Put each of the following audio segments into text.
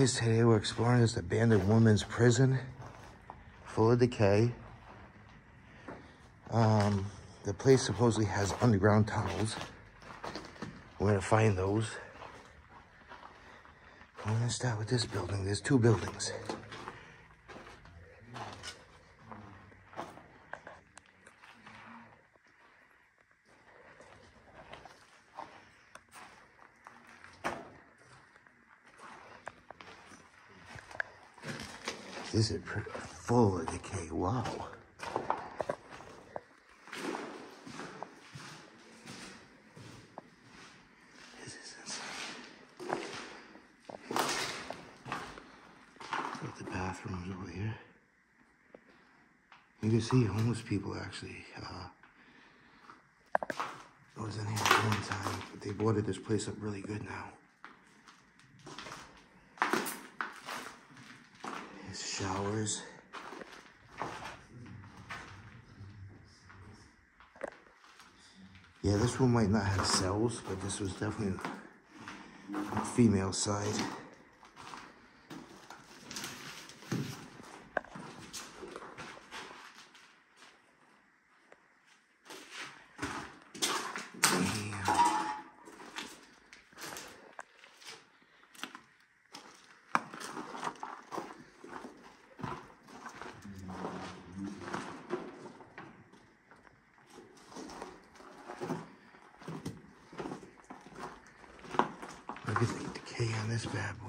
Guys? Today we're exploring this abandoned woman's prison full of decay. Um, the place supposedly has underground tunnels. We're gonna find those. I'm gonna start with this building. There's two buildings. This is full of decay. Wow. This is insane. Got the bathrooms over here. You can see homeless people actually. Uh, I was in here one time, they boarded this place up really good now. Yeah, this one might not have cells, but this was definitely female side. Damn. Look at the decay on this bad boy.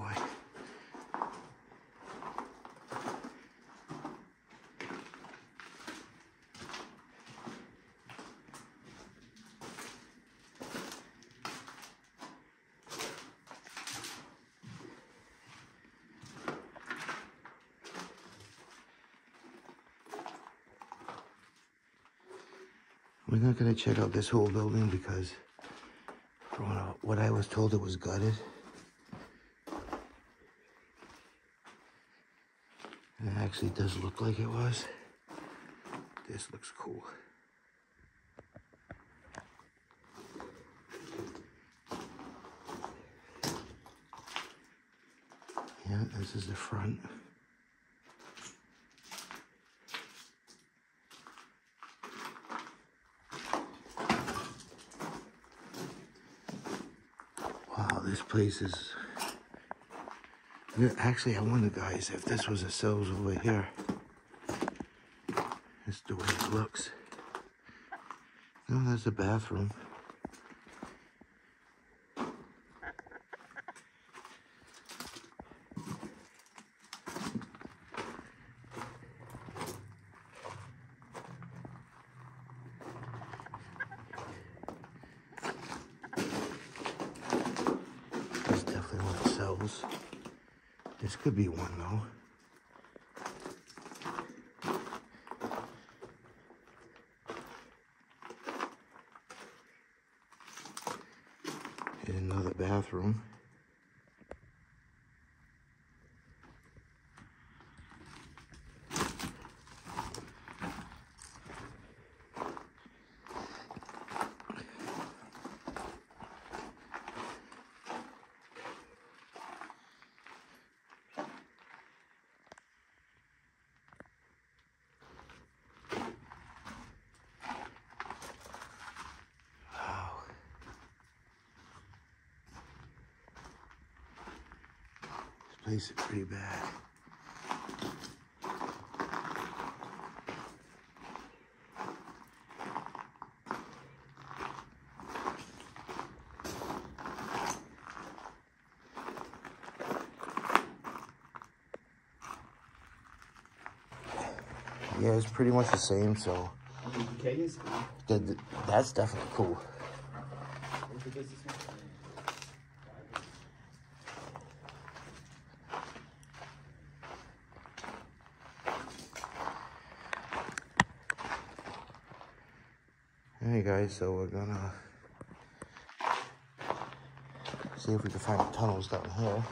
We're not gonna check out this whole building because from what I was told, it was gutted. It actually does look like it was. This looks cool. Yeah, this is the front. Wow, this place is. Actually, I wonder, guys, if this was a cells over here. That's the way it looks. No, there's a bathroom. That's definitely one of the cells. This could be one though. And another bathroom. Wow. This place is pretty bad. Yeah, it's pretty much the same, so decay is th- th- that's definitely cool. Guys, so we're gonna see if we can find tunnels down here.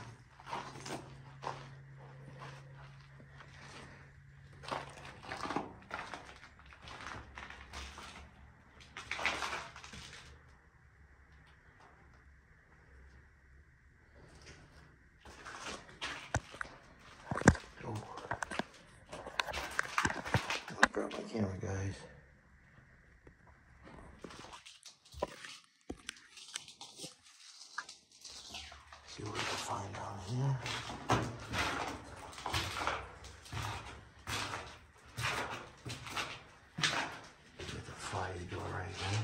See what we can find down here. Get the fire door right here.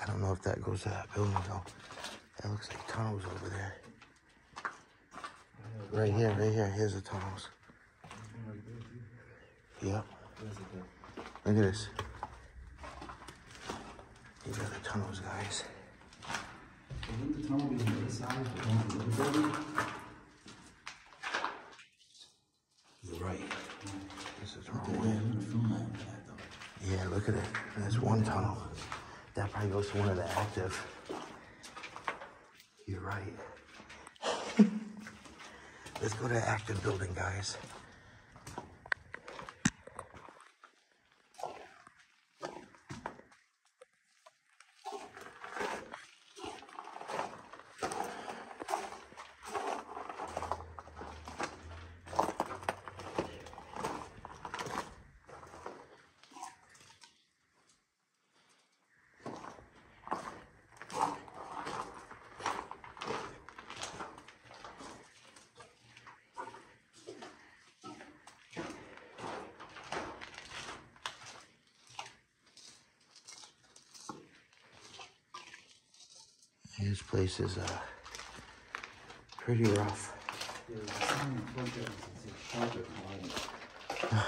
I don't know if that goes to that building though. That looks like tunnels over there. Right here, right here. Here's the tunnels. Yep. Look at this. These are the tunnels, guys. Wouldn't the tunnel be on the inside of the building? You're right. This is wrong way. gonna film that with that though. Yeah, look at it. There's one tunnel. That probably goes to one of the active. You're right. Let's go to active building, guys. This place is uh, pretty rough.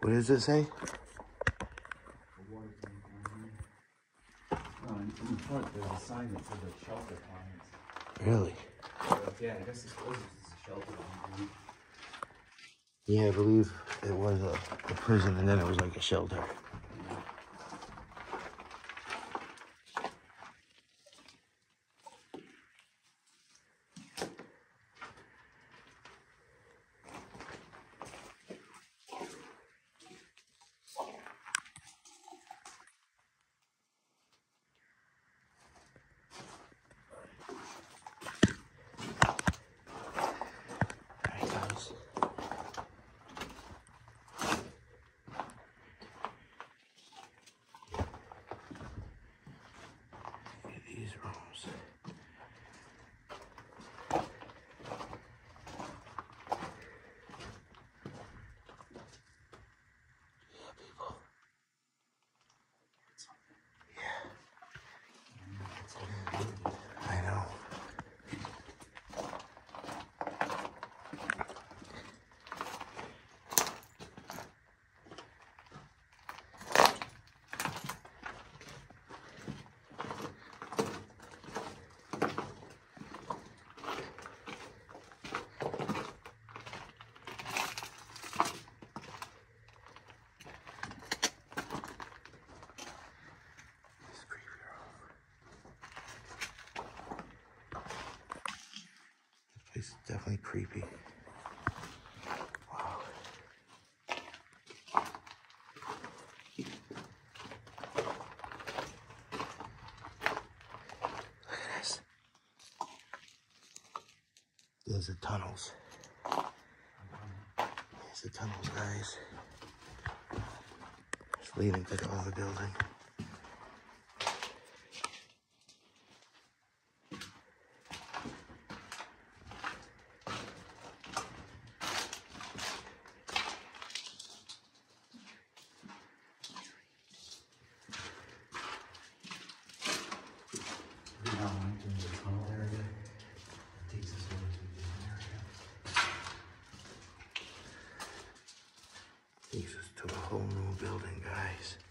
What does it say? Really? Yeah, I shelter. Yeah, I believe it was a, a prison and then it was like a shelter. At is definitely creepy. Wow. Look at this. There's the tunnels. There's the tunnels, guys. It's leading to the other building. here. Now, I'm entering the tunnel area. Takes us over to the area. Takes us to a whole new building, guys.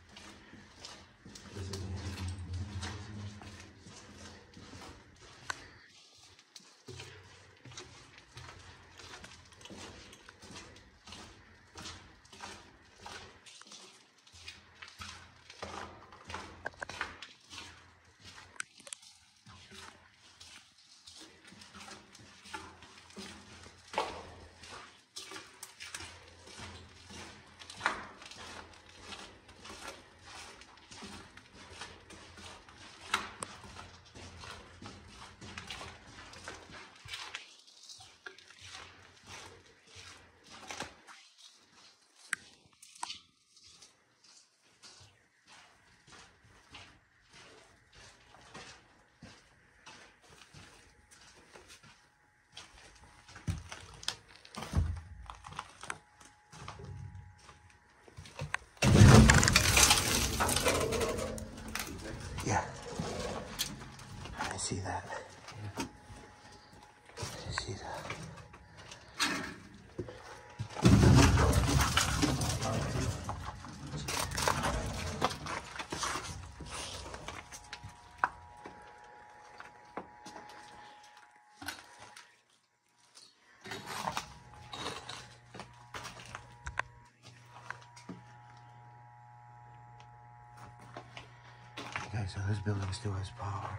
Okay, so this building still has power.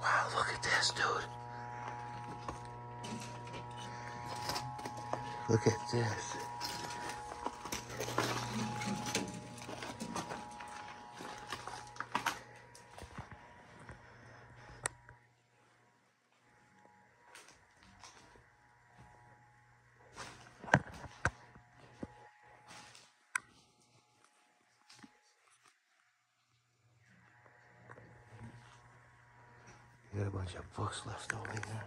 Wow, look at this, dude. Look at this. Bunch of books left over here.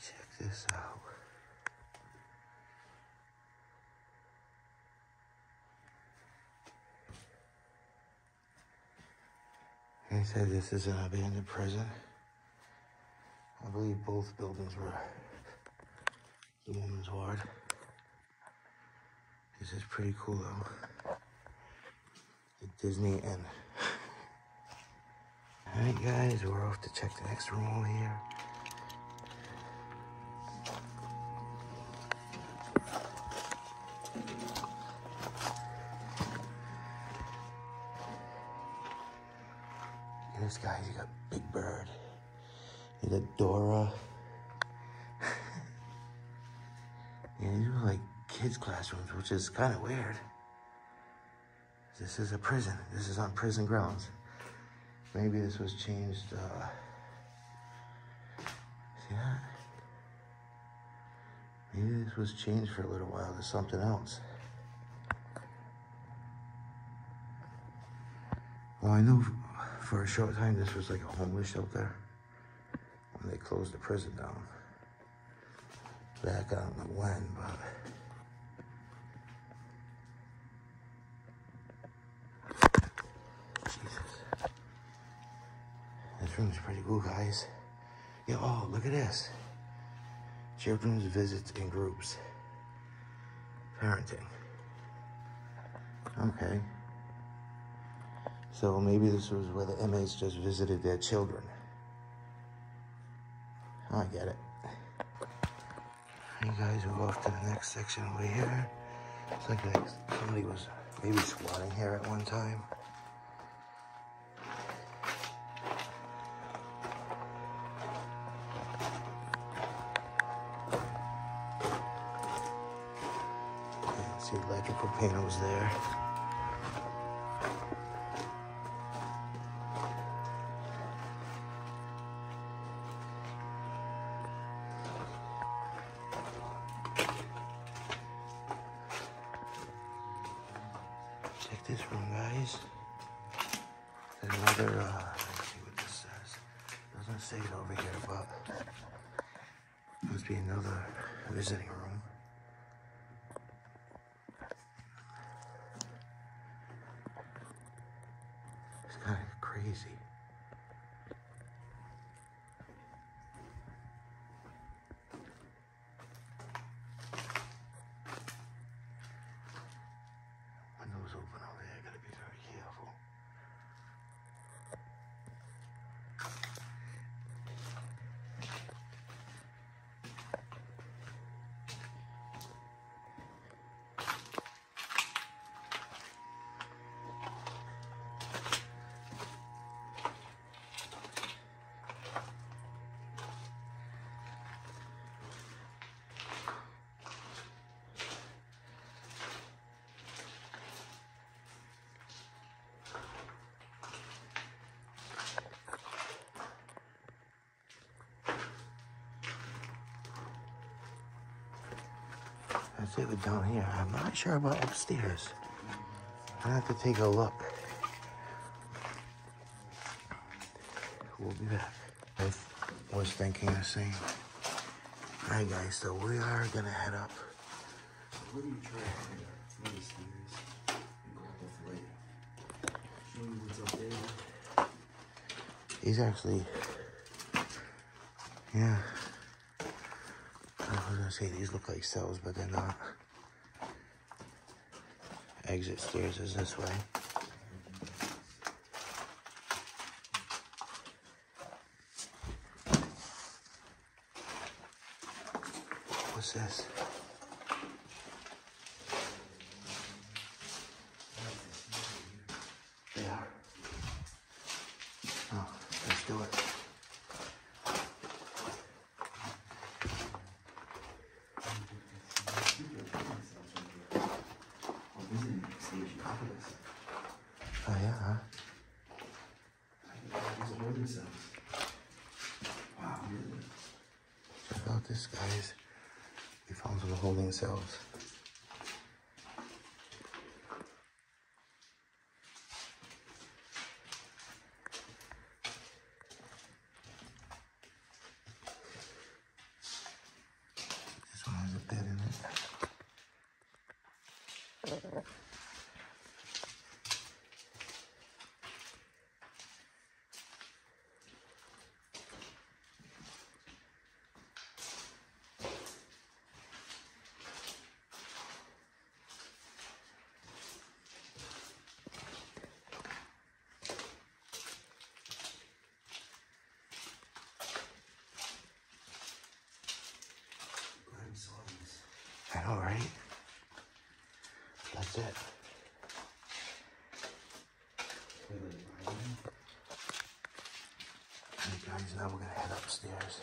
Check this out. They said this is an abandoned prison. I believe both buildings were the woman's ward. This is pretty cool though. The Disney Inn. Alright guys, we're off to check the next room here. Which is kind of weird. This is a prison. This is on prison grounds. Maybe this was changed. Uh, see that? Maybe this was changed for a little while to something else. Well, I know for a short time this was like a homeless shelter when they closed the prison down back, I don't when, but. Jesus. This room's pretty cool, guys. Yeah, oh, look at this. Children's visits in groups. Parenting. Okay. So maybe this was where the inmates just visited their children. I get it. You guys will go off to the next section over here. It's like, like somebody was maybe squatting here at one time. See, electrical panels there. Let's down here. I'm not sure about upstairs. I have to take a look. We'll be back. I was thinking the same. Alright guys, so we are gonna head up. What do you try to do? the stairs and go up the flight? Show you what's up there. He's actually, yeah. Say these look like cells, but they're not. Exit stairs is this way. What's this? They are. Oh, let's do it. Oh, this is an station. Look at this. Oh yeah, huh? These are holding cells. Wow, really? Check out this, guys. We found some holding cells. This one has a bed in it. Graham saw these. I know, right? That's it. Toilet lining. Alright, guys, now we're gonna head upstairs.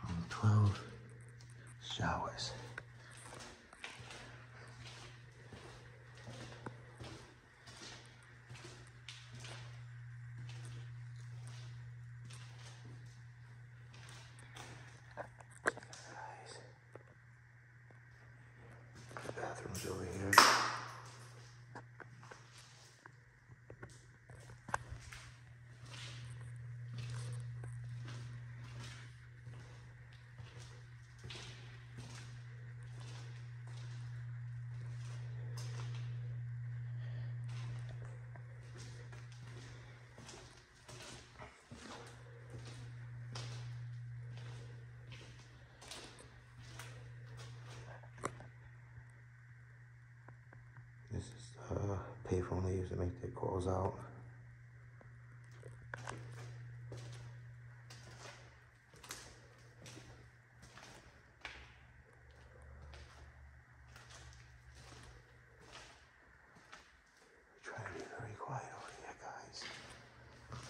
From 12 showers. Guys. Bathrooms over here. This is the payphone they use to make their calls out. Try to be very quiet over here, guys.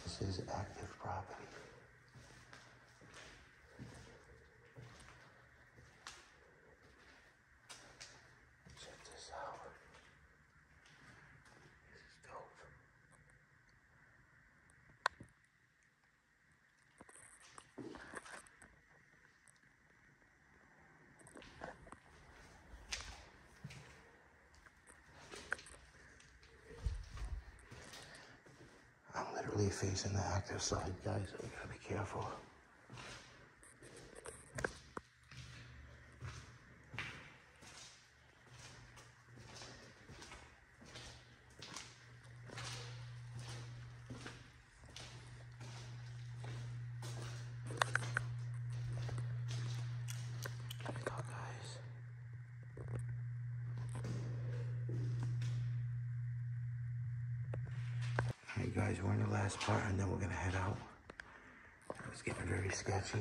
This is active property. Check this out. This is dope. Literally facing the active side, guys, so gotta be careful. Guys, we're in the last part and then we're gonna head out. It's getting very sketchy.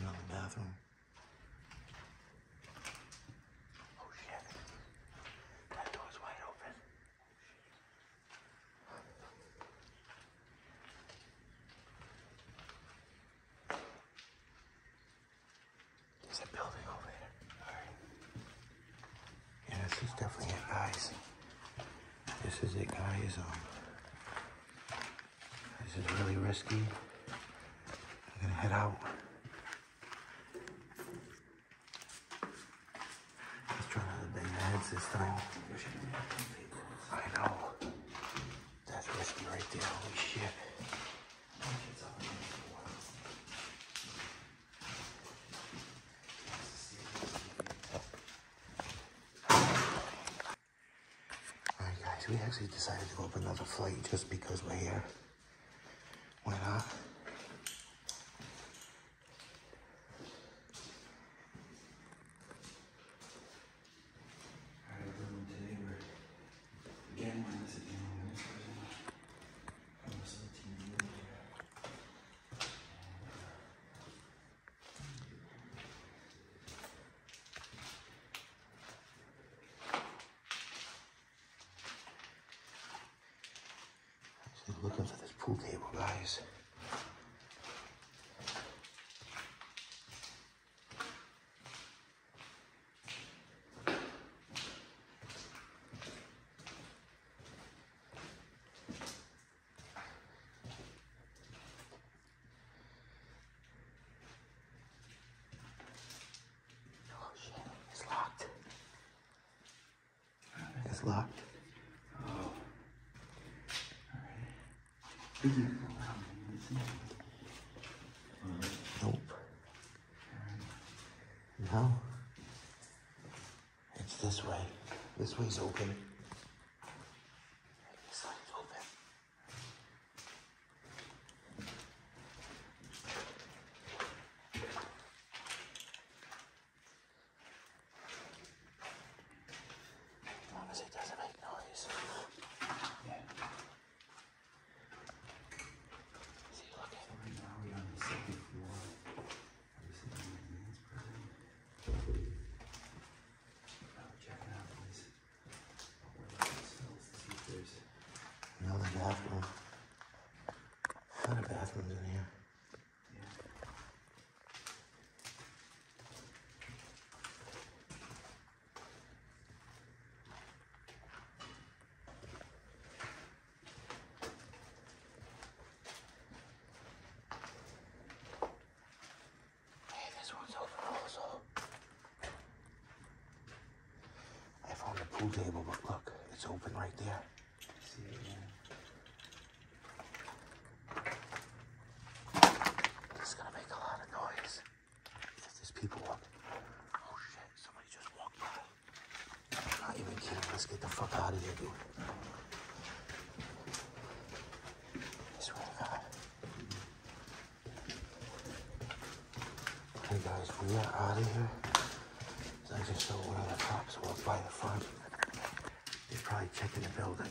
Another bathroom. Oh shit. That door's wide open. Building over there. Alright. Yeah, this is definitely it, guys. This is it, guys. Um, this is really risky. I'm gonna head out. Let's try not to bang the heads this time. I know. That's risky right there. Holy shit. Alright guys, we actually decided to go up another flight just because we're here. Why not? Alright, everyone, today we're again we're messaging on this person. From the same team. So looking this pool table, guys. Oh locked. It's locked. Be careful around me, you see? Nope. No. It's this way. This way's open. This side's open. As long as it doesn't make noise. Yeah. See, look at Right now we're on the second floor. Are we sitting in the men's prison? Oh, check it out, please. We're looking cells to see if there's another bathroom. A lot of bathrooms in here. yeah. Hey, this one's open also. I found a pool table, but look, it's open right there. This is gonna make a lot of noise. There's people walking. Oh shit, somebody just walked by. I'm not even kidding. Let's get the fuck out of here, dude. I swear to God. Hey guys, we are out of here. I just saw one of the cops walk by the front. He's probably checking the building.